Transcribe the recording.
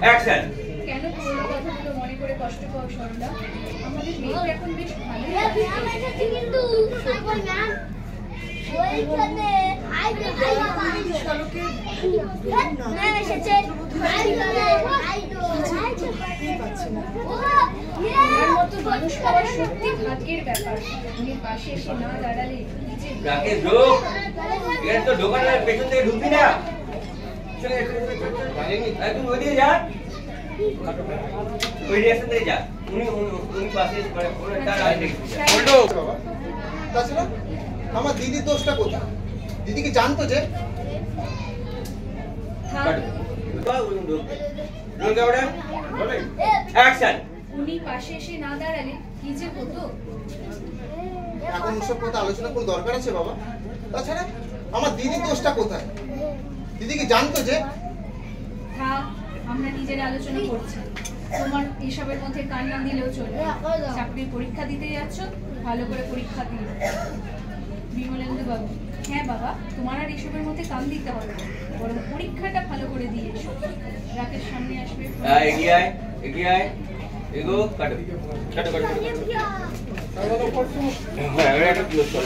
Action কেন পুরোনো কথাগুলো মনে করে কষ্ট পাও সরলা। আমাদের মেয়েটা এখন বেশ ভালোই আছে। তোমার মানুষ পাওয়া সত্যি ভাগ্যের ব্যাপার। উনি পাশে এসে না দাঁড়ালে তো পেছন থেকে ঢুকবি না। যা ওই যা উনি উনি- পাশে তাছাড়া আমার দিদির দোষটা কোথায়? দিদি কি জানতো যে? উনি পাশে এসে না দাঁড়ালে কি হতো? এখন ওসব কথা আলোচনা কোনো দরকার আছে বাবা? তাছাড়া আমার দিদির দোষটা কোথায়? দিদি কি জানতো যে আমরা নিজের আলোচনা করছি। তোমার এসবের মধ্যে কান না দিলেও চলবে। চাকরির পরীক্ষা দিতে যাচ্ছ ভালো করে পরীক্ষা দিও বিমলেন্দু বাবু হ্যাঁ বাবা তোমার আর এসবের মধ্যে কান দিতে হবে বরং পরীক্ষাটা ভালো করে দিয়ে এসো। রাকের সামনে আসবে। হ্যাঁ এগিয়ে আয় এগিয়ে আয়। এগো কাটো। কাটো কাটো কাটো হ্যাঁ ক্লোজ কর।